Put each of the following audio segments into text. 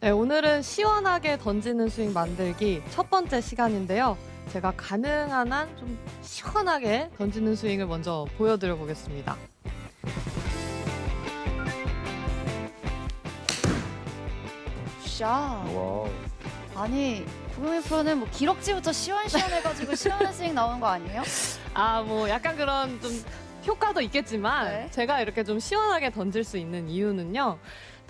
네, 오늘은 시원하게 던지는 스윙 만들기 첫 번째 시간인데요. 제가 가능한 한 좀 시원하게 던지는 스윙을 먼저 보여드려 보겠습니다. 샤. Wow. 아니 고경민 프로는 뭐 기럭지부터 시원시원해가지고 시원한 스윙 나오는 거 아니에요? 아, 뭐 약간 그런 좀 효과도 있겠지만 네. 제가 이렇게 좀 시원하게 던질 수 있는 이유는요.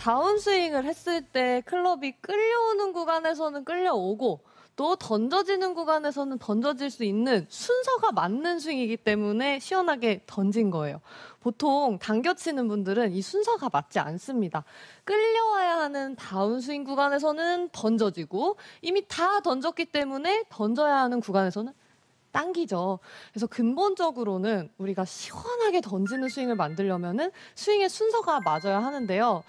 다운스윙을 했을 때 클럽이 끌려오는 구간에서는 끌려오고 또 던져지는 구간에서는 던져질 수 있는 순서가 맞는 스윙이기 때문에 시원하게 던진 거예요. 보통 당겨치는 분들은 이 순서가 맞지 않습니다. 끌려와야 하는 다운스윙 구간에서는 던져지고 이미 다 던졌기 때문에 던져야 하는 구간에서는 당기죠. 그래서 근본적으로는 우리가 시원하게 던지는 스윙을 만들려면은 스윙의 순서가 맞아야 하는데요.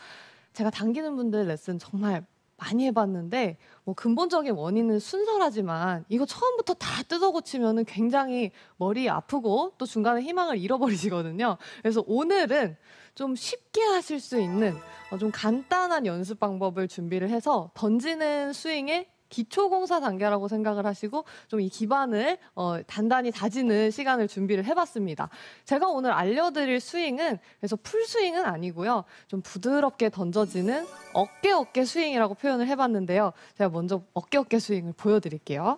제가 당기는 분들 레슨 정말 많이 해봤는데 뭐 근본적인 원인은 순서라지만 이거 처음부터 다 뜯어 고치면은 굉장히 머리 아프고 또 중간에 희망을 잃어버리시거든요. 그래서 오늘은 좀 쉽게 하실 수 있는 어, 좀 간단한 연습 방법을 준비를 해서 던지는 스윙의 기초 공사 단계라고 생각을 하시고 좀 이 기반을 어, 단단히 다지는 시간을 준비를 해봤습니다. 제가 오늘 알려드릴 스윙은 그래서 풀 스윙은 아니고요. 좀 부드럽게 던져지는 어깨 어깨 스윙이라고 표현을 해봤는데요. 제가 먼저 어깨 어깨 스윙을 보여드릴게요.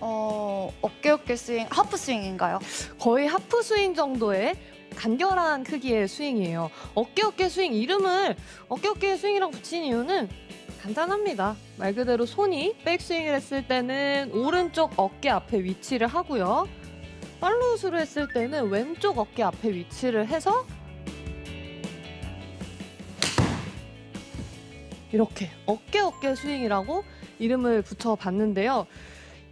어 어깨 어깨 스윙 하프 스윙인가요? 거의 하프 스윙 정도의 간결한 크기의 스윙이에요. 어깨 어깨 스윙 이름을 어깨 어깨 스윙이라고 붙인 이유는 간단합니다. 말 그대로 손이 백스윙을 했을 때는 오른쪽 어깨 앞에 위치를 하고요. 팔로우스를 했을 때는 왼쪽 어깨 앞에 위치를 해서 이렇게 어깨 어깨 스윙이라고 이름을 붙여봤는데요.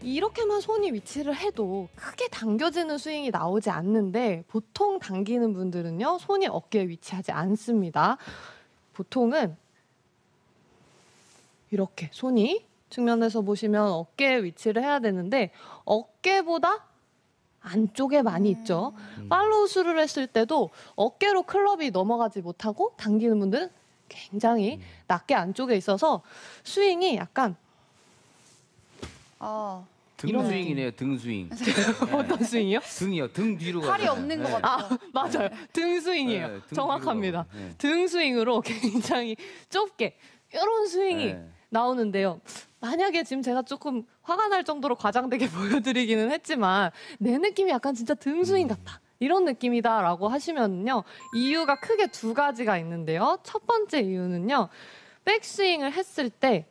이렇게만 손이 위치를 해도 크게 당겨지는 스윙이 나오지 않는데 보통 당기는 분들은요 손이 어깨에 위치하지 않습니다. 보통은 이렇게 손이 측면에서 보시면 어깨에 위치를 해야 되는데 어깨보다 안쪽에 많이 있죠. 음. 팔로우스를 했을 때도 어깨로 클럽이 넘어가지 못하고 당기는 분들은 굉장히 음. 낮게 안쪽에 있어서 스윙이 약간 아등 이런 스윙이네요. 등 스윙. 어떤 스윙이요? 등이요. 등 뒤로 팔이 가잖아요. 없는 것 네. 같아요. 아 맞아요. 등 스윙이에요. 네, 등 정확합니다. 뒤로 가고. 네. 등 스윙으로 굉장히 좁게 이런 스윙이 네. 나오는데요. 만약에 지금 제가 조금 화가 날 정도로 과장되게 보여드리기는 했지만 내 느낌이 약간 진짜 등 스윙 같다. 이런 느낌이다라고 하시면요. 이유가 크게 두 가지가 있는데요. 첫 번째 이유는요. 백스윙을 했을 때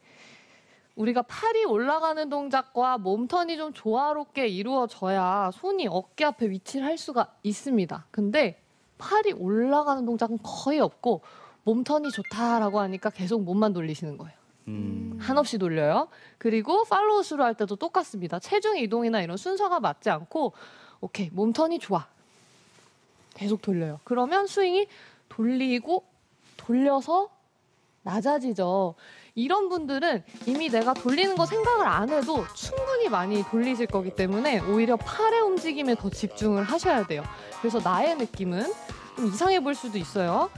우리가 팔이 올라가는 동작과 몸턴이 좀 조화롭게 이루어져야 손이 어깨 앞에 위치를 할 수가 있습니다. 근데 팔이 올라가는 동작은 거의 없고 몸턴이 좋다라고 하니까 계속 몸만 돌리시는 거예요. 음. 한없이 돌려요. 그리고 팔로우스로 할 때도 똑같습니다. 체중 이동이나 이런 순서가 맞지 않고 오케이 몸턴이 좋아. 계속 돌려요. 그러면 스윙이 돌리고 돌려서 낮아지죠. 이런 분들은 이미 내가 돌리는 거 생각을 안 해도 충분히 많이 돌리실 거기 때문에 오히려 팔의 움직임에 더 집중을 하셔야 돼요. 그래서 나의 느낌은 좀 이상해 보일 수도 있어요.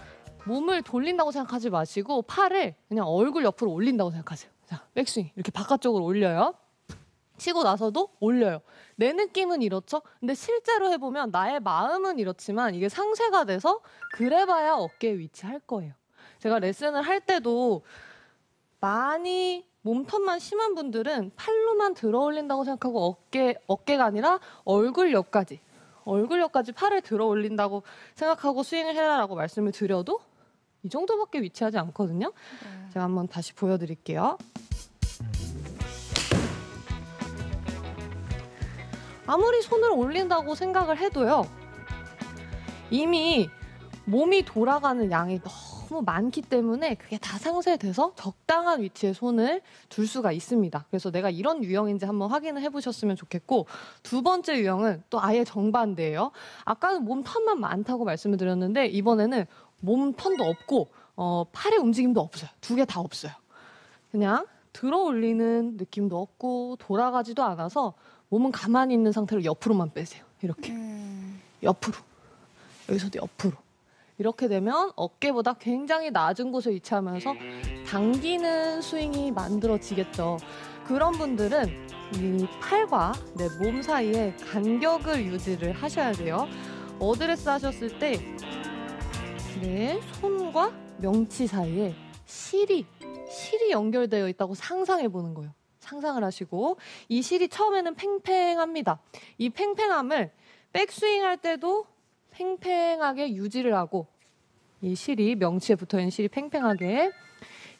몸을 돌린다고 생각하지 마시고 팔을 그냥 얼굴 옆으로 올린다고 생각하세요. 자, 백스윙 이렇게 바깥쪽으로 올려요. 치고 나서도 올려요. 내 느낌은 이렇죠? 근데 실제로 해보면 나의 마음은 이렇지만 이게 상쇄가 돼서 그래봐야 어깨에 위치할 거예요. 제가 레슨을 할 때도 많이 몸턴만 심한 분들은 팔로만 들어 올린다고 생각하고 어깨, 어깨가 아니라 얼굴 옆까지, 얼굴 옆까지 팔을 들어 올린다고 생각하고 스윙을 해라라고 말씀을 드려도 이 정도밖에 위치하지 않거든요. 네. 제가 한번 다시 보여드릴게요. 아무리 손을 올린다고 생각을 해도요. 이미 몸이 돌아가는 양이 너무 많기 때문에 그게 다 상쇄돼서 적당한 위치에 손을 둘 수가 있습니다. 그래서 내가 이런 유형인지 한번 확인을 해보셨으면 좋겠고 두 번째 유형은 또 아예 정반대예요. 아까는 몸 턴만 많다고 말씀을 드렸는데 이번에는 몸 턴도 없고 어, 팔의 움직임도 없어요. 두 개 다 없어요. 그냥 들어 올리는 느낌도 없고 돌아가지도 않아서 몸은 가만히 있는 상태로 옆으로만 빼세요. 이렇게 음. 옆으로 여기서도 옆으로 이렇게 되면 어깨보다 굉장히 낮은 곳에 위치하면서 당기는 스윙이 만들어지겠죠. 그런 분들은 이 팔과 내 몸 사이에 간격을 유지를 하셔야 돼요. 어드레스 하셨을 때 네, 손과 명치 사이에 실이 실이 연결되어 있다고 상상해 보는 거예요. 상상을 하시고 이 실이 처음에는 팽팽합니다. 이 팽팽함을 백스윙 할 때도 팽팽하게 유지를 하고 이 실이 명치에 붙어 있는 실이 팽팽하게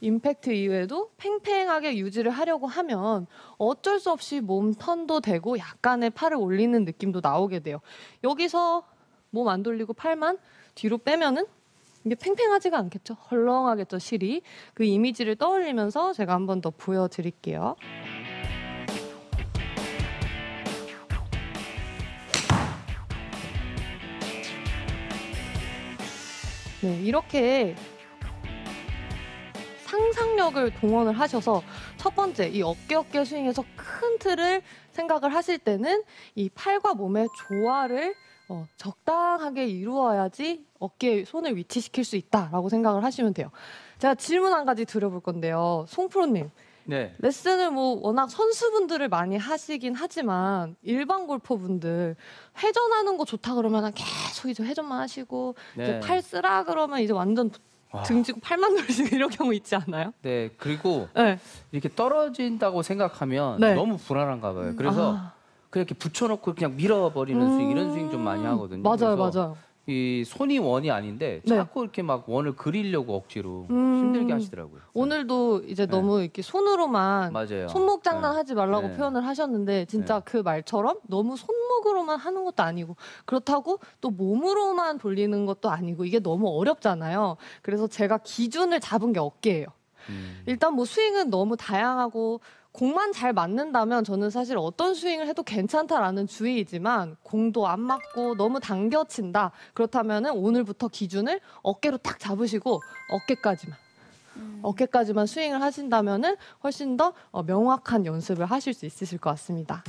임팩트 이후에도 팽팽하게 유지를 하려고 하면 어쩔 수 없이 몸 턴도 되고 약간의 팔을 올리는 느낌도 나오게 돼요. 여기서 몸 안 돌리고 팔만 뒤로 빼면은 이게 팽팽하지가 않겠죠. 헐렁하겠죠, 실이. 그 이미지를 떠올리면서 제가 한 번 더 보여드릴게요. 네, 이렇게 상상력을 동원을 하셔서 첫 번째 이 어깨 어깨 스윙에서 큰 틀을 생각을 하실 때는 이 팔과 몸의 조화를 어, 적당하게 이루어야지 어깨에 손을 위치시킬 수 있다라고 생각을 하시면 돼요. 제가 질문 한 가지 드려볼 건데요. 송프로님, 네. 레슨을 뭐 워낙 선수분들을 많이 하시긴 하지만 일반 골퍼분들 회전하는 거 좋다 그러면 계속 이제 회전만 하시고 이제 네. 팔 쓰라 그러면 이제 완전 와. 등지고 팔만 돌리시고 이런 경우 있지 않아요? 네. 그리고 네. 이렇게 떨어진다고 생각하면 네. 너무 불안한가 봐요. 그래서 아, 그냥 이렇게 붙여놓고 그냥 밀어버리는 음, 스윙 이런 스윙 좀 많이 하거든요. 맞아요, 맞아요. 이 손이 원이 아닌데 네. 자꾸 이렇게 막 원을 그리려고 억지로 음. 힘들게 하시더라고요. 오늘도 이제 네. 너무 이렇게 손으로만 맞아요. 손목 장난 네. 하지 말라고 네. 표현을 하셨는데 진짜 그 말처럼 너무 손목으로만 하는 것도 아니고 그렇다고 또 몸으로만 돌리는 것도 아니고 이게 너무 어렵잖아요. 그래서 제가 기준을 잡은 게 어깨예요. 음. 일단 뭐 스윙은 너무 다양하고 공만 잘 맞는다면 저는 사실 어떤 스윙을 해도 괜찮다라는 주의이지만 공도 안 맞고 너무 당겨친다 그렇다면 은 오늘부터 기준을 어깨로 딱 잡으시고 어깨까지만 음. 어깨까지만 스윙을 하신다면 은 훨씬 더 어, 명확한 연습을 하실 수 있으실 것 같습니다.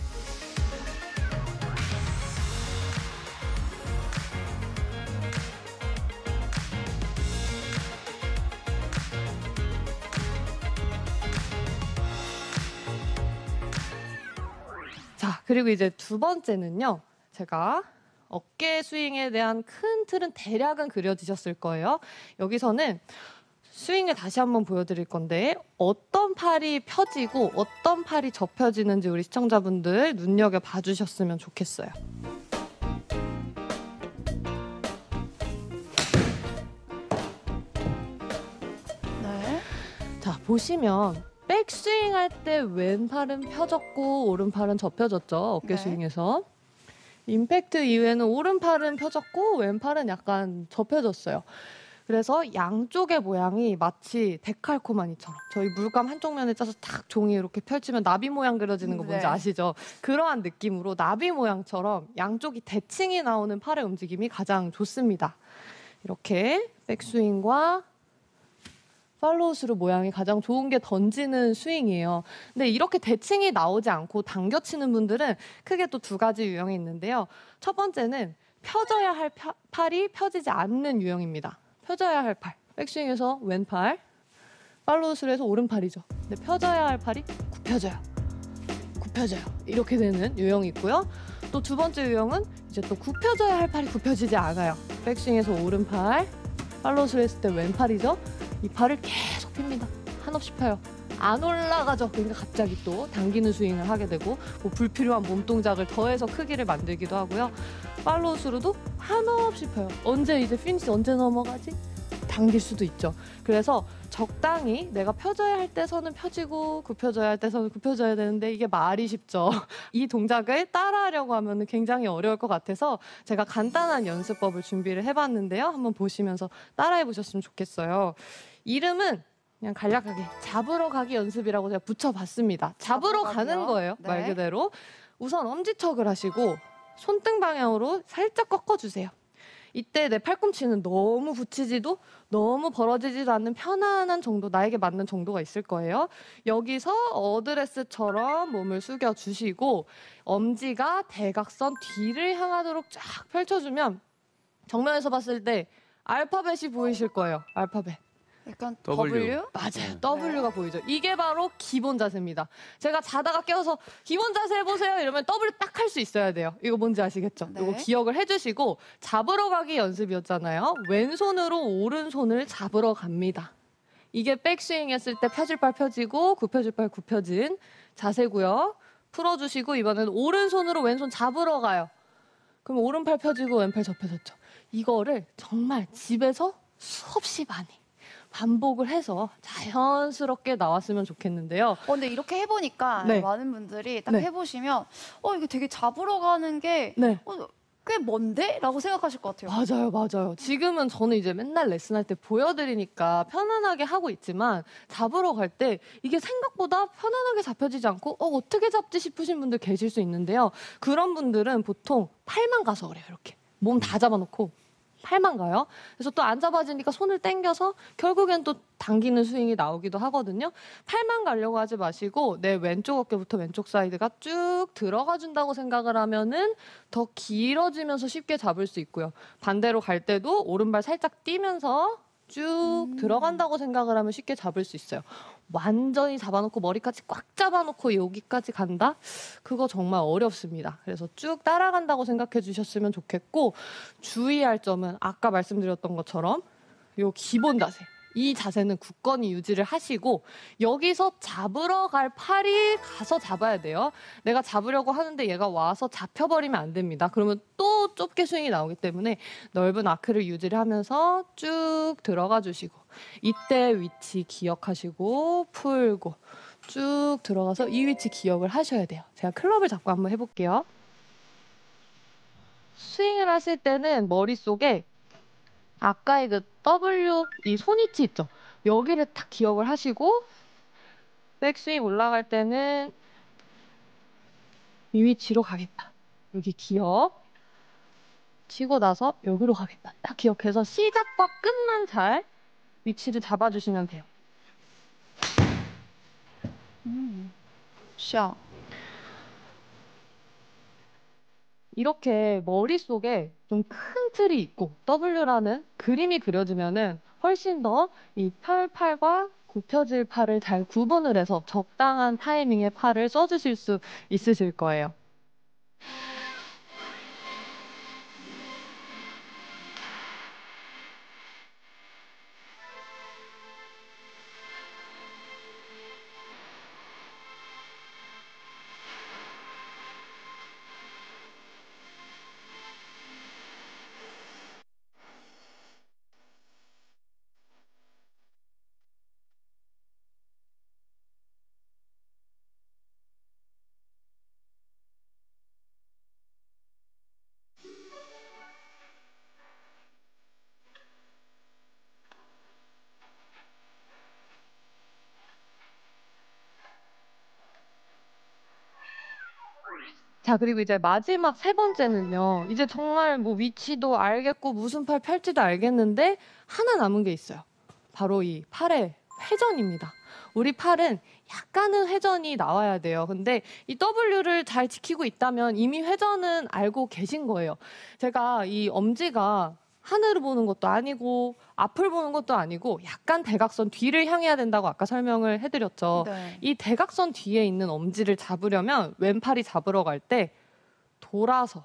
그리고 이제 두 번째는요. 제가 어깨 스윙에 대한 큰 틀은 대략은 그려지셨을 거예요. 여기서는 스윙을 다시 한번 보여드릴 건데 어떤 팔이 펴지고 어떤 팔이 접혀지는지 우리 시청자분들 눈여겨 봐주셨으면 좋겠어요. 네. 자 보시면 백스윙 할 때 왼팔은 펴졌고 오른팔은 접혀졌죠 어깨 네. 스윙에서 임팩트 이후에는 오른팔은 펴졌고 왼팔은 약간 접혀졌어요. 그래서 양쪽의 모양이 마치 데칼코마니처럼 저희 물감 한쪽 면에 짜서 탁 종이 이렇게 펼치면 나비 모양 그려지는 거 뭔지 네. 아시죠? 그러한 느낌으로 나비 모양처럼 양쪽이 대칭이 나오는 팔의 움직임이 가장 좋습니다. 이렇게 백스윙과 팔로우 스루 모양이 가장 좋은 게 던지는 스윙이에요. 근데 이렇게 대칭이 나오지 않고 당겨치는 분들은 크게 또 두 가지 유형이 있는데요. 첫 번째는 펴져야 할 펴- 팔이 펴지지 않는 유형입니다. 펴져야 할 팔. 백스윙에서 왼팔, 팔로우 스루에서 오른팔이죠. 근데 펴져야 할 팔이 굽혀져요. 굽혀져요. 이렇게 되는 유형이 있고요. 또 두 번째 유형은 이제 또 굽혀져야 할 팔이 굽혀지지 않아요. 백스윙에서 오른팔, 팔로우 스루 했을 때 왼팔이죠. 이 팔을 계속 핍니다. 한없이 펴요. 안 올라가죠. 그러니까 갑자기 또 당기는 스윙을 하게 되고 뭐 불필요한 몸 동작을 더해서 크기를 만들기도 하고요. 팔로우 스루도 한없이 펴요. 언제 이제 피니시 언제 넘어가지? 당길 수도 있죠. 그래서 적당히 내가 펴져야 할 데서는 펴지고 굽혀져야 할 데서는 굽혀져야 되는데 이게 말이 쉽죠. 이 동작을 따라하려고 하면 굉장히 어려울 것 같아서 제가 간단한 연습법을 준비를 해봤는데요. 한번 보시면서 따라해 보셨으면 좋겠어요. 이름은 그냥 간략하게 잡으러 가기 연습이라고 제가 붙여봤습니다. 잡으러 잡으러 가는 가기요? 거예요. 네. 말 그대로. 우선 엄지척을 하시고 손등 방향으로 살짝 꺾어주세요. 이때 내 팔꿈치는 너무 붙이지도 너무 벌어지지도 않는 편안한 정도, 나에게 맞는 정도가 있을 거예요. 여기서 어드레스처럼 몸을 숙여주시고 엄지가 대각선 뒤를 향하도록 쫙 펼쳐주면 정면에서 봤을 때 알파벳이 보이실 거예요. 알파벳. 약간 W. W? 맞아요. 네. W가 보이죠. 이게 바로 기본 자세입니다. 제가 자다가 깨어서 기본 자세 해보세요. 이러면 W 딱 할 수 있어야 돼요. 이거 뭔지 아시겠죠? 네. 이거 기억을 해주시고 잡으러 가기 연습이었잖아요. 왼손으로 오른손을 잡으러 갑니다. 이게 백스윙 했을 때 펴질 발 펴지고 굽혀질 발 굽혀진 자세고요. 풀어주시고 이번에는 오른손으로 왼손 잡으러 가요. 그럼 오른팔 펴지고 왼팔 접혀졌죠. 이거를 정말 집에서 수없이 많이 반복을 해서 자연스럽게 나왔으면 좋겠는데요. 어, 근데 이렇게 해보니까 네. 많은 분들이 딱 네. 해보시면 어 이게 되게 잡으러 가는 게 네. 어, 꽤 먼데? 라고 생각하실 것 같아요. 맞아요, 맞아요. 지금은 저는 이제 맨날 레슨할 때 보여드리니까 편안하게 하고 있지만 잡으러 갈 때 이게 생각보다 편안하게 잡혀지지 않고 어, 어떻게 잡지 싶으신 분들 계실 수 있는데요. 그런 분들은 보통 팔만 가서 그래요, 이렇게. 몸 다 잡아놓고 팔만 가요. 그래서 또 안 잡아지니까 손을 당겨서 결국엔 또 당기는 스윙이 나오기도 하거든요. 팔만 가려고 하지 마시고 내 왼쪽 어깨부터 왼쪽 사이드가 쭉 들어가 준다고 생각을 하면은 더 길어지면서 쉽게 잡을 수 있고요. 반대로 갈 때도 오른발 살짝 떼면서 쭉 음. 들어간다고 생각을 하면 쉽게 잡을 수 있어요. 완전히 잡아놓고 머리까지 꽉 잡아놓고 여기까지 간다? 그거 정말 어렵습니다. 그래서 쭉 따라간다고 생각해 주셨으면 좋겠고 주의할 점은 아까 말씀드렸던 것처럼 요 기본 자세. 이 자세는 굳건히 유지를 하시고 여기서 잡으러 갈 팔이 가서 잡아야 돼요. 내가 잡으려고 하는데 얘가 와서 잡혀버리면 안 됩니다. 그러면 또 좁게 스윙이 나오기 때문에 넓은 아크를 유지를 하면서 쭉 들어가 주시고 이때 위치 기억하시고 풀고 쭉 들어가서 이 위치 기억을 하셔야 돼요. 제가 클럽을 잡고 한번 해볼게요. 스윙을 하실 때는 머릿속에 아까의 그 W 이 손위치 있죠? 여기를 딱 기억을 하시고 백스윙 올라갈 때는 이 위치로 가겠다. 여기 기억. 치고 나서 여기로 가겠다. 딱 기억해서 시작과 끝만 잘 위치를 잡아주시면 돼요. 음. 샤. 이렇게 머릿속에 좀 큰 틀이 있고 W라는 그림이 그려지면은 훨씬 더 이 펼팔과 굽혀질 팔을 잘 구분을 해서 적당한 타이밍에 팔을 써주실 수 있으실 거예요. 자, 그리고 이제 마지막 세 번째는요. 이제 정말 뭐 위치도 알겠고 무슨 팔 펼지도 알겠는데 하나 남은 게 있어요. 바로 이 팔의 회전입니다. 우리 팔은 약간은 회전이 나와야 돼요. 근데 이 W를 잘 지키고 있다면 이미 회전은 알고 계신 거예요. 제가 이 엄지가 하늘을 보는 것도 아니고 앞을 보는 것도 아니고 약간 대각선 뒤를 향해야 된다고 아까 설명을 해드렸죠. 네. 이 대각선 뒤에 있는 엄지를 잡으려면 왼팔이 잡으러 갈 때 돌아서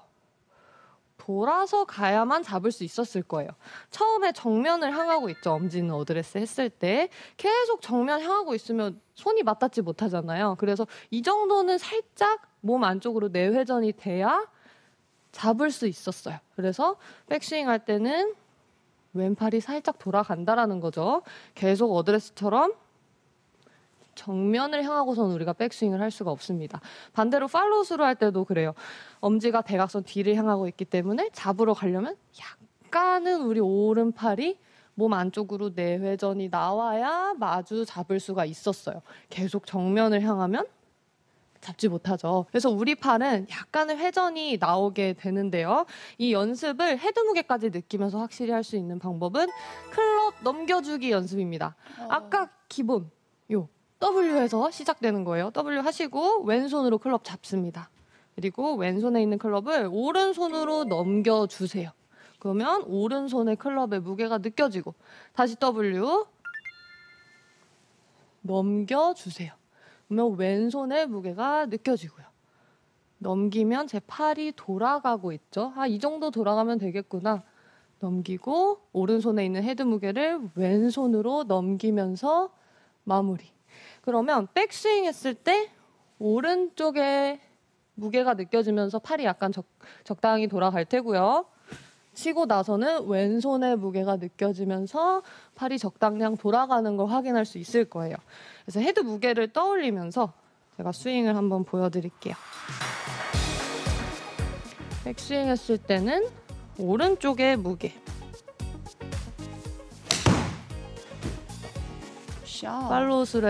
돌아서 가야만 잡을 수 있었을 거예요. 처음에 정면을 향하고 있죠. 엄지는 어드레스 했을 때 계속 정면 향하고 있으면 손이 맞닿지 못하잖아요. 그래서 이 정도는 살짝 몸 안쪽으로 내회전이 돼야 잡을 수 있었어요. 그래서 백스윙 할 때는 왼팔이 살짝 돌아간다라는 거죠. 계속 어드레스처럼 정면을 향하고선 우리가 백스윙을 할 수가 없습니다. 반대로 팔로우스루 할 때도 그래요. 엄지가 대각선 뒤를 향하고 있기 때문에 잡으러 가려면 약간은 우리 오른팔이 몸 안쪽으로 내회전이 나와야 마주 잡을 수가 있었어요. 계속 정면을 향하면 잡지 못하죠. 그래서 우리 팔은 약간의 회전이 나오게 되는데요. 이 연습을 헤드 무게까지 느끼면서 확실히 할 수 있는 방법은 클럽 넘겨주기 연습입니다. 어. 아까 기본 요 W에서 시작되는 거예요. W 하시고 왼손으로 클럽 잡습니다. 그리고 왼손에 있는 클럽을 오른손으로 넘겨주세요. 그러면 오른손의 클럽의 무게가 느껴지고 다시 W 넘겨주세요. 그러면 왼손의 무게가 느껴지고요. 넘기면 제 팔이 돌아가고 있죠. 아, 이 정도 돌아가면 되겠구나. 넘기고 오른손에 있는 헤드 무게를 왼손으로 넘기면서 마무리. 그러면 백스윙 했을 때 오른쪽에 무게가 느껴지면서 팔이 약간 적, 적당히 돌아갈 테고요. 치고 나서는 왼손의 무게가 느껴지면서 팔이 적당량 돌아가는 걸 확인할 수 있을 거예요. 그래서 헤드 무게를 떠올리면서 제가 스윙을 한번 보여드릴게요. 백스윙 했을 때는 오른쪽의 무게,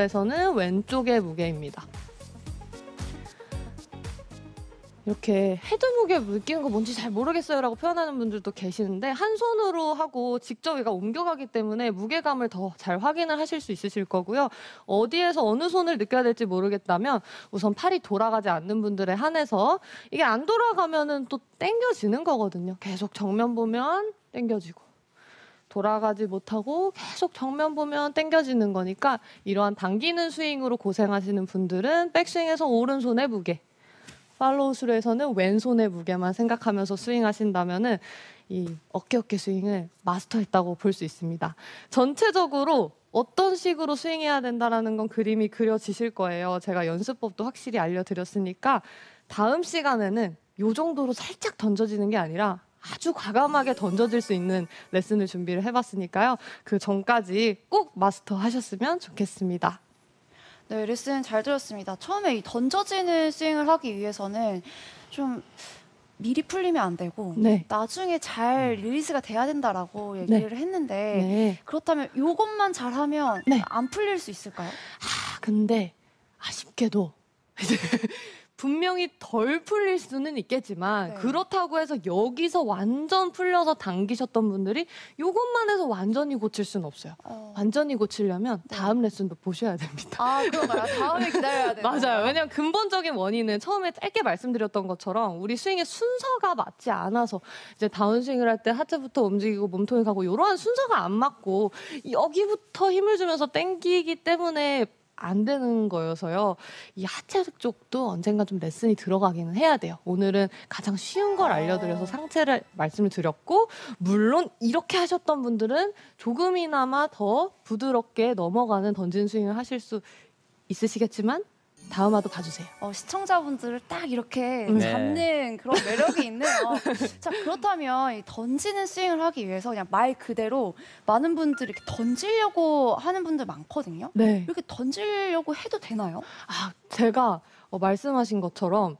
해서는 왼쪽의 무게입니다. 이렇게 헤드 무게 느끼는 거 뭔지 잘 모르겠어요라고 표현하는 분들도 계시는데 한 손으로 하고 직접 얘가 옮겨가기 때문에 무게감을 더 잘 확인을 하실 수 있으실 거고요. 어디에서 어느 손을 느껴야 될지 모르겠다면 우선 팔이 돌아가지 않는 분들에 한해서 이게 안 돌아가면은 또 땡겨지는 거거든요. 계속 정면 보면 땡겨지고 돌아가지 못하고 계속 정면 보면 땡겨지는 거니까 이러한 당기는 스윙으로 고생하시는 분들은 백스윙에서 오른손의 무게, 팔로우 스루에서는 왼손의 무게만 생각하면서 스윙하신다면은 이 어깨 어깨 스윙을 마스터했다고 볼 수 있습니다. 전체적으로 어떤 식으로 스윙해야 된다라는 건 그림이 그려지실 거예요. 제가 연습법도 확실히 알려드렸으니까 다음 시간에는 요 정도로 살짝 던져지는 게 아니라 아주 과감하게 던져질 수 있는 레슨을 준비를 해봤으니까요. 그 전까지 꼭 마스터 하셨으면 좋겠습니다. 네, 레슨 잘 들었습니다. 처음에 이 던져지는 스윙을 하기 위해서는 좀 미리 풀리면 안 되고 네. 나중에 잘 릴리스가 돼야 된다라고 얘기를 했는데 네. 그렇다면 이것만 잘하면 네. 안 풀릴 수 있을까요? 아, 근데 아쉽게도 이제 분명히 덜 풀릴 수는 있겠지만 네. 그렇다고 해서 여기서 완전 풀려서 당기셨던 분들이 이것만 해서 완전히 고칠 수는 없어요. 어. 완전히 고치려면 네. 다음 레슨도 보셔야 됩니다. 아 그런가요? 다음에 기다려야 돼요. 맞아요. 왜냐면 근본적인 원인은 처음에 짧게 말씀드렸던 것처럼 우리 스윙의 순서가 맞지 않아서 이제 다운스윙을 할 때 하체부터 움직이고 몸통이 가고 이러한 순서가 안 맞고 여기부터 힘을 주면서 땡기기 때문에 안 되는 거여서요. 이 하체 쪽도 언젠가 좀 레슨이 들어가기는 해야 돼요. 오늘은 가장 쉬운 걸 알려드려서 어. 상체를 말씀을 드렸고 물론 이렇게 하셨던 분들은 조금이나마 더 부드럽게 넘어가는 던진 스윙을 하실 수 있으시겠지만 다음 화도 봐주세요. 어, 시청자분들을 딱 이렇게 네. 잡는 그런 매력이 있네요. 자 그렇다면 이 던지는 스윙을 하기 위해서 그냥 말 그대로 많은 분들이 이렇게 던지려고 하는 분들 많거든요. 네. 이렇게 던지려고 해도 되나요? 아, 제가 어, 말씀하신 것처럼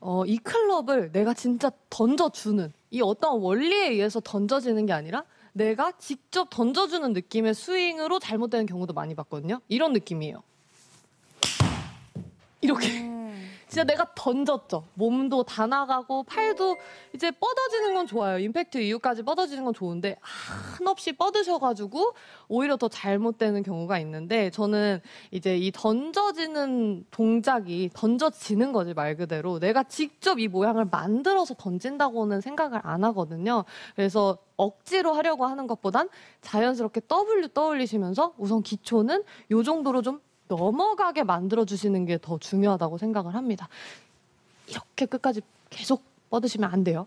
어, 이 클럽을 내가 진짜 던져주는 이 어떤 원리에 의해서 던져지는 게 아니라 내가 직접 던져주는 느낌의 스윙으로 잘못되는 경우도 많이 봤거든요. 이런 느낌이에요. 이렇게. 음. 진짜 내가 던졌죠. 몸도 다 나가고 팔도 이제 뻗어지는 건 좋아요. 임팩트 이후까지 뻗어지는 건 좋은데 한없이 뻗으셔가지고 오히려 더 잘못되는 경우가 있는데 저는 이제 이 던져지는 동작이 던져지는 거지 말 그대로 내가 직접 이 모양을 만들어서 던진다고는 생각을 안 하거든요. 그래서 억지로 하려고 하는 것보단 자연스럽게 W 떠올리시면서 우선 기초는 요 정도로 좀 넘어가게 만들어 주시는 게 더 중요하다고 생각을 합니다. 이렇게 끝까지 계속 뻗으시면 안 돼요.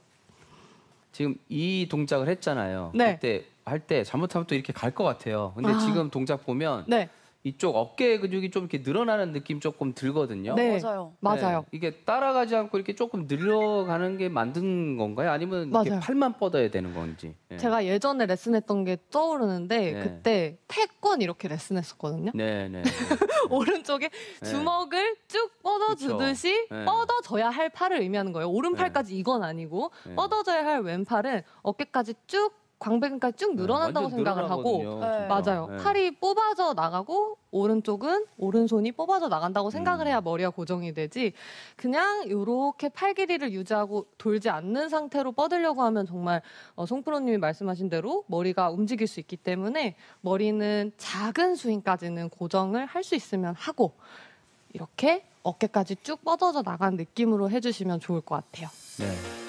지금 이 동작을 했잖아요. 네. 그때 할 때 잘못하면 또 이렇게 갈 것 같아요. 근데 아. 지금 동작 보면 네, 이쪽 어깨 근육이 좀 이렇게 늘어나는 느낌 조금 들거든요. 네. 맞아요. 맞아요. 네, 이게 따라가지 않고 이렇게 조금 늘어가는 게 만든 건가요? 아니면 이렇게 맞아요. 팔만 뻗어야 되는 건지? 네. 제가 예전에 레슨했던 게 떠오르는데 네. 그때 태권 이렇게 레슨했었거든요. 네, 네. 네. 오른쪽에 네. 주먹을 쭉 뻗어주듯이 그쵸. 네. 뻗어져야 할 팔을 의미하는 거예요. 네. 오른팔까지 이건 아니고 네. 뻗어져야 할 왼팔은 어깨까지 쭉 광배근까지 쭉 늘어난다고 완전 생각을 하고 늘어나거든요, 네. 진짜. 맞아요. 네. 팔이 뽑아져 나가고 오른쪽은 오른손이 뽑아져 나간다고 생각을 음. 해야 머리가 고정이 되지. 그냥 요렇게 팔 길이를 유지하고 돌지 않는 상태로 뻗으려고 하면 정말 어, 송 프로님이 말씀하신 대로 머리가 움직일 수 있기 때문에 머리는 작은 스윙까지는 고정을 할 수 있으면 하고 이렇게 어깨까지 쭉 뻗어져 나간 느낌으로 해주시면 좋을 것 같아요. 네.